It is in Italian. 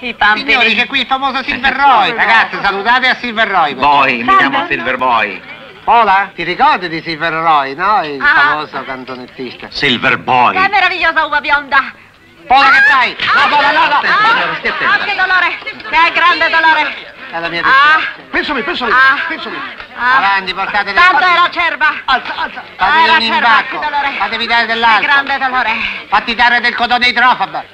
I pampini. Signori, c'è qui il famoso Silver Roy. Ragazzi, salutate a Silver Roy. Boy, mi chiamo Silver Boy. Pola, ti ricordi di Silver Roy, no? Il Ah. famoso cantonettista. Silver Boy. Che meravigliosa uva bionda. Pola, che fai? Ah, no, Pola, no, no. Ah, ah, ah, che dolore. Che grande dolore. È la mia Ah. Pensami, pensami, Ah. pensami. ah. Avanti, portate le Tanto è la cerva. Alza, alza. Ah, Fatevi Ah, un imbacco. Fatevi dare Che grande dolore. Fatti dare del codone idrofobo.